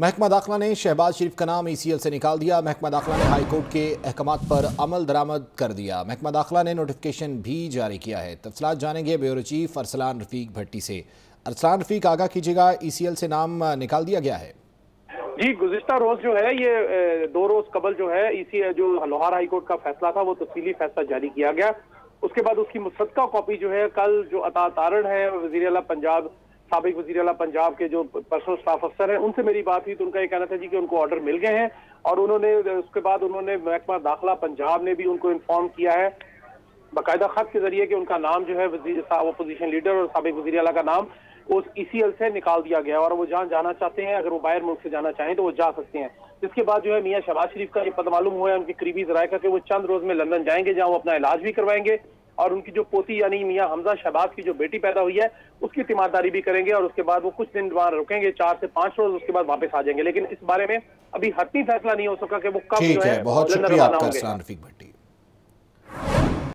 محکمہ داخلہ نے شہباز شریف کا نام ای سی ایل سے نکال دیا۔ محکمہ داخلہ نے ہائی کورٹ کے احکامات پر عمل درآمد کر دیا۔ محکمہ داخلہ نے نوٹیفکیشن بھی جاری کیا ہے۔ تفصیلات جانیں گے بیورو چیف ارسلان رفیق بھٹی سے۔ ارسلان رفیق، آگاہ کیجیے گا۔ ای سی ایل سے نام نکال دیا گیا ہے۔ جی گزشتہ روز جو ہے، یہ دو روز قبل جو ہے، ای سی جو لوہار ہائی کورٹ کا فیصلہ تھا، وہ تفصیلی فیصلہ جاری کیا گیا۔ اس کے بعد اس کی مصدقہ کاپی جو ہے، کل جو عطا تارن ہے، وزیر اعلیٰ پنجاب سابق وزیر اعلیٰ پنجاب کے جو پرسنل سٹاف افسر ہیں، ان سے میری بات ہوئی تو ان کا یہ کہنا تھا جی کہ ان کو آرڈر مل گئے ہیں اور انہوں نے، اس کے بعد انہوں نے محکمہ داخلہ پنجاب نے بھی ان کو انفارم کیا ہے۔ باقاعدہ خط کے ذریعے کہ ان کا نام جو ہے وزیر اپوزیشن لیڈر اور سابق وزیر اعلیٰ کا نام اس ای سی ایل سے نکال دیا گیا اور وہ جہاں جانا چاہتے ہیں، اگر وہ باہر ملک سے جانا چاہیں تو وہ جا سکتے ہیں۔ جس کے بعد جو ہے میاں شہباز شریف کا یہ پتہ معلوم ہوا ہے، ان کے قریبی ذرائع کا کہ وہ چند روز میں لندن جائیں گے جہاں وہ اپنا علاج بھی کروائیں گے۔ اور ان کی جو پوتی یعنی میاں حمزہ شہباز کی جو بیٹی پیدا ہوئی ہے اس کی تیمارداری بھی کریں گے اور اس کے بعد وہ کچھ دن وہاں رکیں گے چار سے پانچ روز اس کے بعد واپس آ جائیں گے۔ لیکن اس بارے میں ابھی حتمی فیصلہ نہیں ہو سکا کہ وہ کب جو ہے بہت شکریہ آپ کا